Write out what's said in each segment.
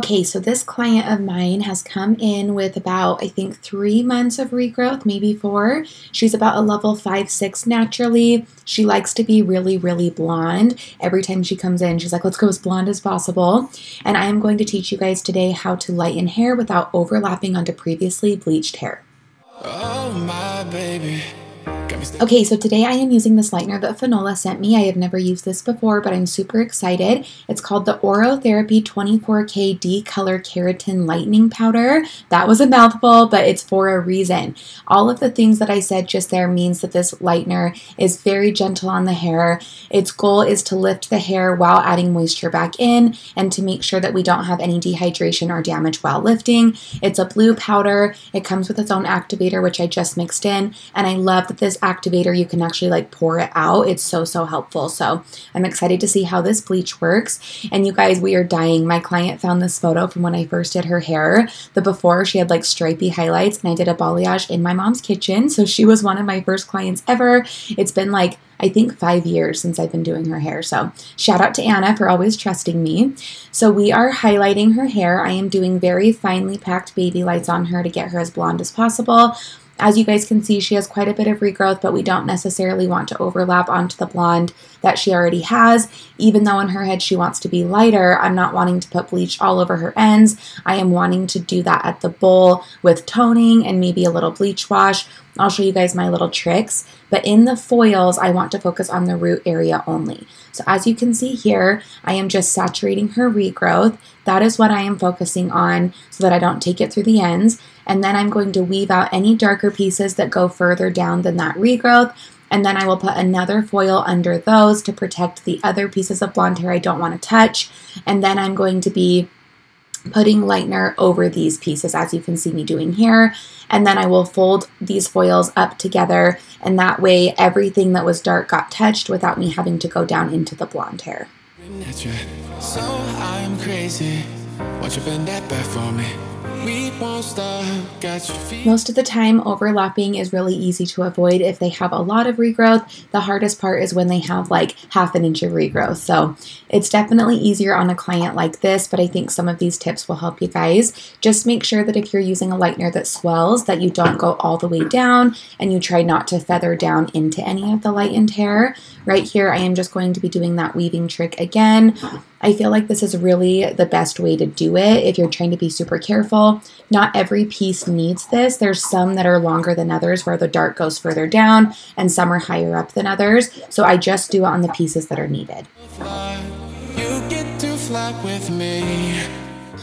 Okay, so this client of mine has come in with about, I think, three months of regrowth, maybe four. She's about a level five, six naturally. She likes to be really, really blonde. Every time she comes in, she's like, let's go as blonde as possible. And I am going to teach you guys today how to lighten hair without overlapping onto previously bleached hair. Oh, my baby. Okay, so today I am using this lightener that Fanola sent me. I have never used this before, but I'm super excited. It's called the Orotherapy 24K D Color Keratin Lightening Powder. That was a mouthful, but it's for a reason. All of the things that I said just there means that this lightener is very gentle on the hair. Its goal is to lift the hair while adding moisture back in and to make sure that we don't have any dehydration or damage while lifting. It's a blue powder. It comes with its own activator, which I just mixed in, and I love that this activator, you can actually like pour it out. It's so, so helpful. So I'm excited to see how this bleach works. And you guys, we are dying. My client found this photo from when I first did her hair. The before, she had like stripy highlights, and I did a balayage in my mom's kitchen. So she was one of my first clients ever. It's been like I think five years since I've been doing her hair. So shout out to Anna for always trusting me. So we are highlighting her hair. I am doing very finely packed baby lights on her to get her as blonde as possible. As you guys can see, she has quite a bit of regrowth, but we don't necessarily want to overlap onto the blonde that she already has. Even though in her head she wants to be lighter, I'm not wanting to put bleach all over her ends. I am wanting to do that at the bowl with toning and maybe a little bleach wash. I'll show you guys my little tricks. But in the foils, I want to focus on the root area only. So as you can see here, I am just saturating her regrowth. That is what I am focusing on so that I don't take it through the ends and then I'm going to weave out any darker pieces that go further down than that regrowth and then I will put another foil under those to protect the other pieces of blonde hair I don't want to touch and then I'm going to be putting lightener over these pieces as you can see me doing here and then I will fold these foils up together and that way everything that was dark got touched without me having to go down into the blonde hair. So I'm crazy. Won't you bend that back for me? Most of the time, overlapping is really easy to avoid if they have a lot of regrowth. The hardest part is when they have like half an inch of regrowth. So it's definitely easier on a client like this, but I think some of these tips will help you guys. Just make sure that if you're using a lightener that swells, that you don't go all the way down and you try not to feather down into any of the lightened hair. Right here, I am just going to be doing that weaving trick again. I feel like this is really the best way to do it if you're trying to be super careful. Not every piece needs this. There's some that are longer than others where the dart goes further down and some are higher up than others. So I just do it on the pieces that are needed.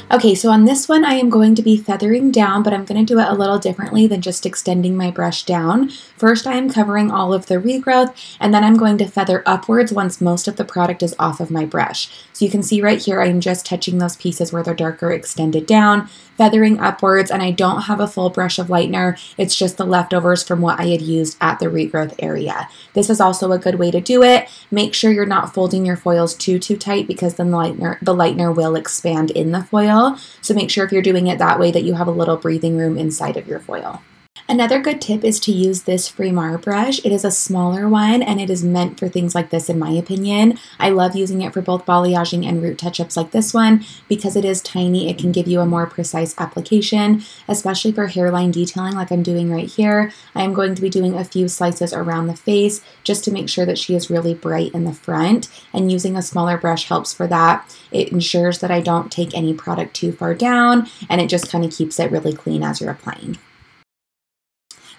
Okay, so on this one I am going to be feathering down, but I'm going to do it a little differently than just extending my brush down. First I am covering all of the regrowth, and then I'm going to feather upwards once most of the product is off of my brush. So you can see right here I am just touching those pieces where they're darker extended down, feathering upwards, and I don't have a full brush of lightener. It's just the leftovers from what I had used at the regrowth area. This is also a good way to do it. Make sure you're not folding your foils too, too tight because then the lightener, the lightener will expand in the foil. So make sure if you're doing it that way that you have a little breathing room inside of your foil. Another good tip is to use this Framar brush. It is a smaller one and it is meant for things like this in my opinion. I love using it for both balayaging and root touch-ups like this one because it is tiny. It can give you a more precise application, especially for hairline detailing like I'm doing right here. I am going to be doing a few slices around the face just to make sure that she is really bright in the front and using a smaller brush helps for that. It ensures that I don't take any product too far down and it just kind of keeps it really clean as you're applying.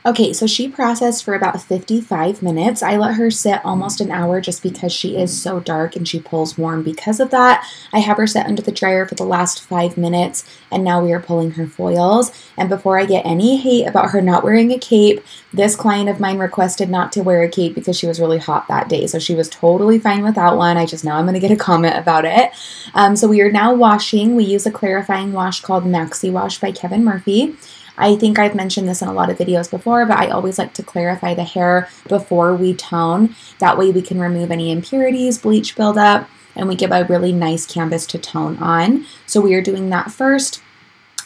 Okay, so she processed for about 55 minutes. I let her sit almost an hour just because she is so dark and she pulls warm because of that. I have her sit under the dryer for the last five minutes and now we are pulling her foils. And before I get any hate about her not wearing a cape, this client of mine requested not to wear a cape because she was really hot that day. So she was totally fine without one. I just know I'm going to get a comment about it. Um, so we are now washing. We use a clarifying wash called Maxi Wash by Kevin Murphy. I think I've mentioned this in a lot of videos before, but I always like to clarify the hair before we tone. That way we can remove any impurities, bleach buildup, and we give a really nice canvas to tone on. So we are doing that first.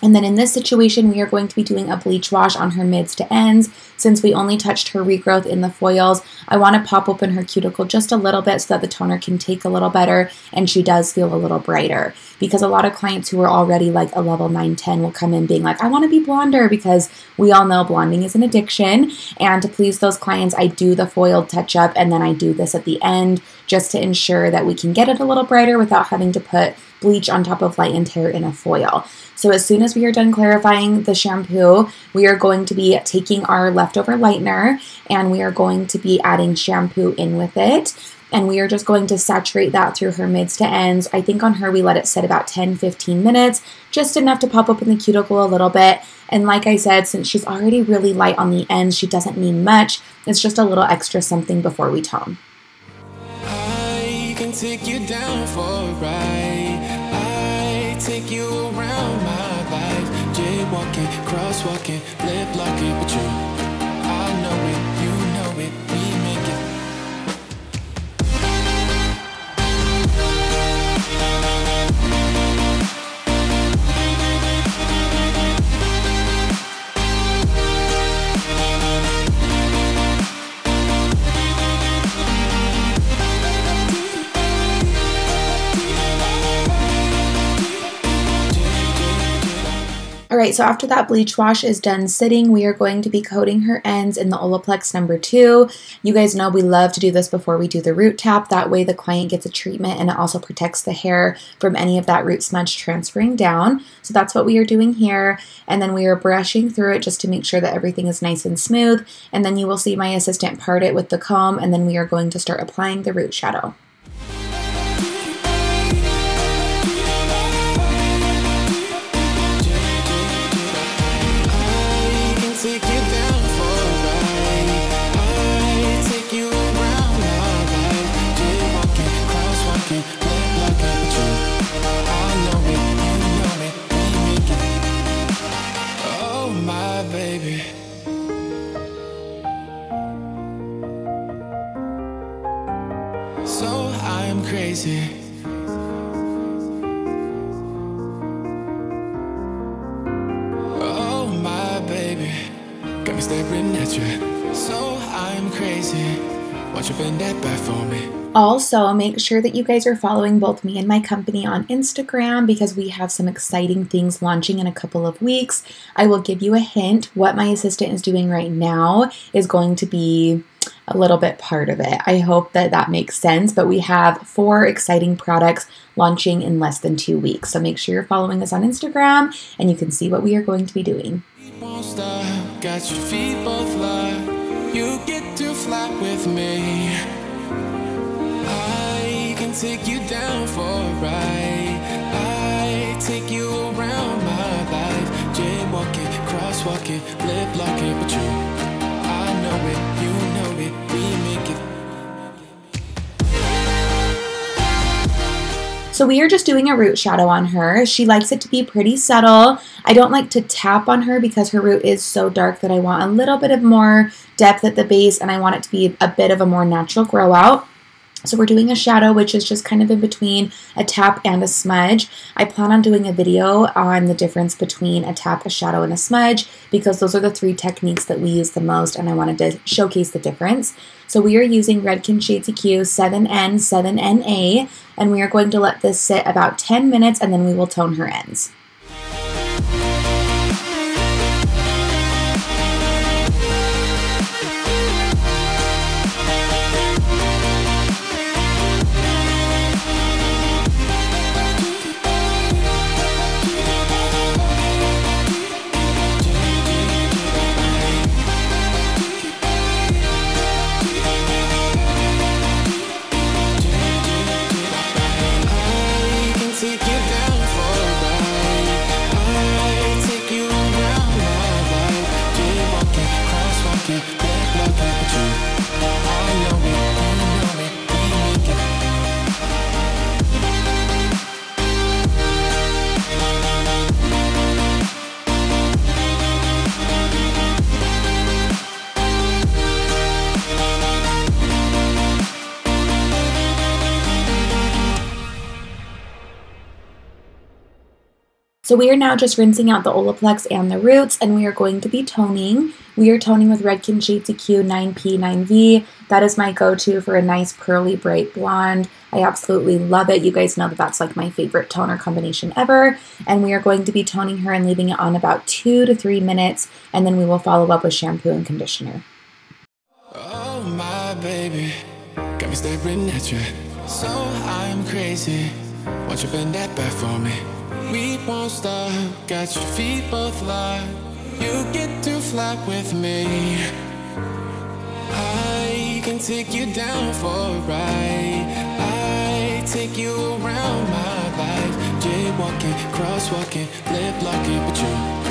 And then in this situation, we are going to be doing a bleach wash on her mids to ends. Since we only touched her regrowth in the foils, I want to pop open her cuticle just a little bit so that the toner can take a little better and she does feel a little brighter. Because a lot of clients who are already like a level 9, 10 will come in being like, I want to be blonder because we all know blonding is an addiction. And to please those clients, I do the foiled touch up and then I do this at the end just to ensure that we can get it a little brighter without having to put bleach on top of lightened hair in a foil. So as soon as we are done clarifying the shampoo, we are going to be taking our leftover lightener and we are going to be adding shampoo in with it. And we are just going to saturate that through her mids to ends. I think on her we let it sit about 10 15 minutes, just enough to pop open the cuticle a little bit. And like I said, since she's already really light on the ends, she doesn't need much. It's just a little extra something before we tone. Take you around my life. jaywalking, crosswalking, lip locking, but you, Right, so after that bleach wash is done sitting, we are going to be coating her ends in the Olaplex number two. You guys know we love to do this before we do the root tap. That way the client gets a treatment and it also protects the hair from any of that root smudge transferring down. So that's what we are doing here. And then we are brushing through it just to make sure that everything is nice and smooth. And then you will see my assistant part it with the comb and then we are going to start applying the root shadow. Got me staring at you. So I'm crazy. You bend that back for me? Also, make sure that you guys are following both me and my company on Instagram because we have some exciting things launching in a couple of weeks. I will give you a hint. What my assistant is doing right now is going to be a little bit part of it. I hope that that makes sense, but we have four exciting products launching in less than two weeks. So make sure you're following us on Instagram and you can see what we are going to be doing. Got your feet both locked. You get to fly with me. I can take you down for a ride. I take you around my life. Jaywalking, crosswalking, lip locking, but you, So we are just doing a root shadow on her. She likes it to be pretty subtle. I don't like to tap on her because her root is so dark that I want a little bit of more depth at the base and I want it to be a bit of a more natural grow out. So we're doing a shadow, which is just kind of in between a tap and a smudge. I plan on doing a video on the difference between a tap, a shadow, and a smudge because those are the three techniques that we use the most and I wanted to showcase the difference. So we are using Redken Shades EQ 7N, 7NA, and we are going to let this sit about 10 minutes and then we will tone her ends. So we are now just rinsing out the Olaplex and the roots, and we are going to be toning. We are toning with Redken Shades EQ 9P 9V. That is my go-to for a nice pearly bright blonde. I absolutely love it. You guys know that that's like my favorite toner combination ever. And we are going to be toning her and leaving it on about two to three minutes, and then we will follow up with shampoo and conditioner. Oh my baby, got me staring at you. So I'm crazy. Won't you bend that back for me? We won't stop, got your feet both locked. You get to fly with me. I can take you down for a ride. I take you around my life. Jaywalking, crosswalking, lip locking, but you,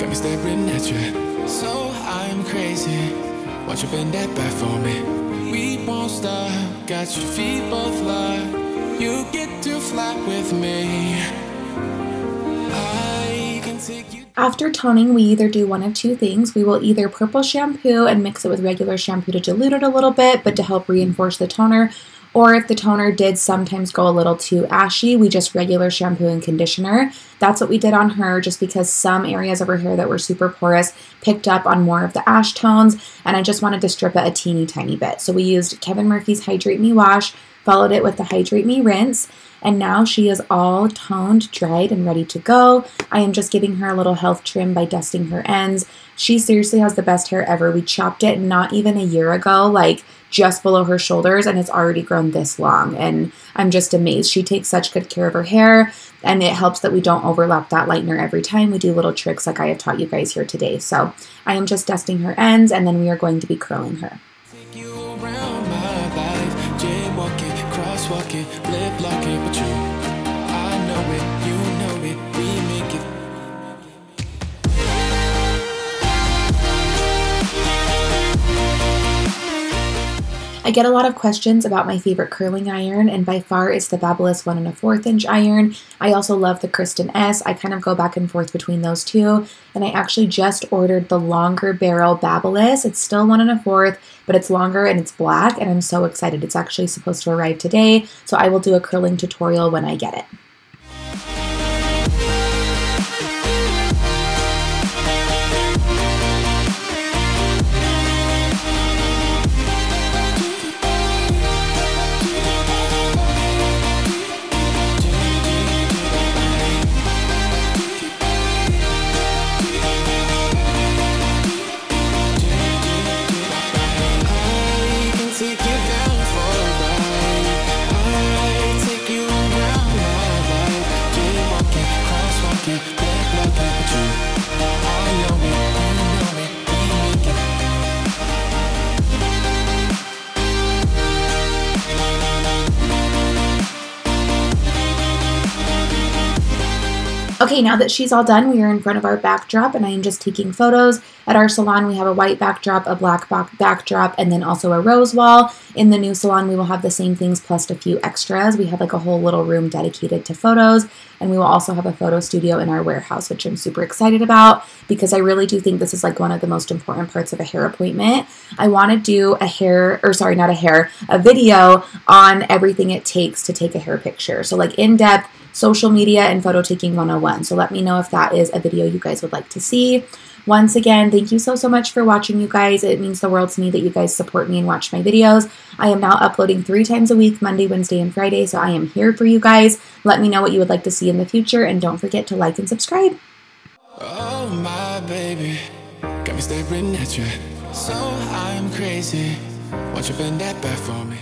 got me staring at you. So I'm crazy. Won't you bend that back for me? We won't stop. Got your feet both locked. You get to fly with me. After toning, we either do one of two things. We will either purple shampoo and mix it with regular shampoo to dilute it a little bit, but to help reinforce the toner. Or if the toner did sometimes go a little too ashy, we just regular shampoo and conditioner. That's what we did on her just because some areas of her hair that were super porous picked up on more of the ash tones, and I just wanted to strip it a teeny tiny bit. So we used Kevin Murphy's Hydrate Me Wash, followed it with the Hydrate Me Rinse, and now she is all toned, dried, and ready to go. I am just giving her a little health trim by dusting her ends. She seriously has the best hair ever. We chopped it not even a year ago, like just below her shoulders, and it's already grown this long. And I'm just amazed. She takes such good care of her hair, and it helps that we don't overlap that lightener every time. We do little tricks like I have taught you guys here today. So I am just dusting her ends, and then we are going to be curling her. I get a lot of questions about my favorite curling iron, and by far it's the Babyliss one and a fourth inch iron. I also love the Kristin Ess. I kind of go back and forth between those two, and I actually just ordered the longer barrel Babyliss. It's still one and a fourth, but it's longer and it's black, and I'm so excited. It's actually supposed to arrive today, so I will do a curling tutorial when I get it. Okay, now that she's all done, we are in front of our backdrop and I am just taking photos. At our salon, we have a white backdrop, a black backdrop, and then also a rose wall. In the new salon, we will have the same things plus a few extras. We have like a whole little room dedicated to photos, and we will also have a photo studio in our warehouse, which I'm super excited about because I really do think this is like one of the most important parts of a hair appointment. I want to do a hair, or sorry, not a hair, a video on everything it takes to take a hair picture. So, like in depth, social media and photo taking 101. So let me know if that is a video you guys would like to see. Once again, thank you so, so much for watching, you guys. It means the world to me that you guys support me and watch my videos. I am now uploading three times a week Monday, Wednesday, and Friday. So I am here for you guys. Let me know what you would like to see in the future. And don't forget to like and subscribe. Oh my baby, got me staring at you. So I'm crazy. You bend that back for me?